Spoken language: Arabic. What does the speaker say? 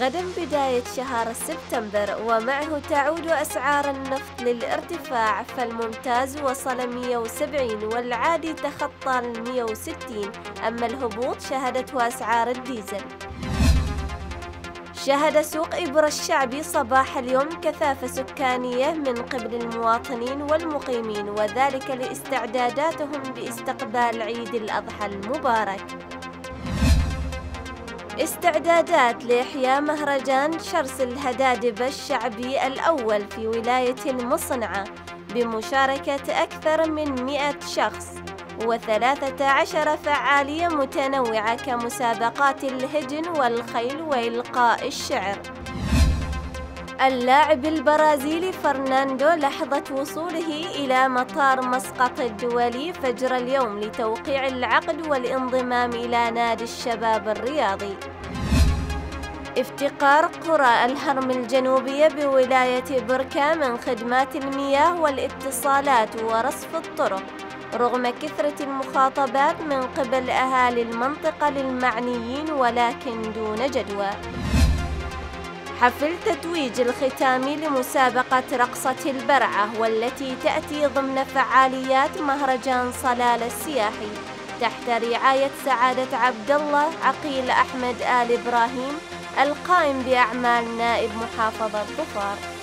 غدا بداية شهر سبتمبر ومعه تعود أسعار النفط للارتفاع فالممتاز وصل 170 والعادي تخطى ال 160 أما الهبوط شهدته أسعار الديزل. شهد سوق إبرة الشعبي صباح اليوم كثافة سكانية من قبل المواطنين والمقيمين وذلك لاستعداداتهم باستقبال عيد الأضحى المبارك. استعدادات لإحياء مهرجان شرس الهدادب الشعبي الأول في ولاية المصنعة بمشاركة أكثر من مئة شخص وثلاثة عشر فعالية متنوعة كمسابقات الهجن والخيل وإلقاء الشعر. اللاعب البرازيلي فرناندو لحظة وصوله إلى مطار مسقط الدولي فجر اليوم لتوقيع العقد والانضمام إلى نادي الشباب الرياضي. افتقار قرى الهرم الجنوبية بولاية بركة من خدمات المياه والاتصالات ورصف الطرق رغم كثرة المخاطبات من قبل أهالي المنطقة للمعنيين ولكن دون جدوى. حفل تتويج الختامي لمسابقة رقصة البرعة والتي تأتي ضمن فعاليات مهرجان صلال السياحي. تحت رعاية سعادة عبد الله عقيل أحمد آل إبراهيم القائم بأعمال نائب محافظة ظفار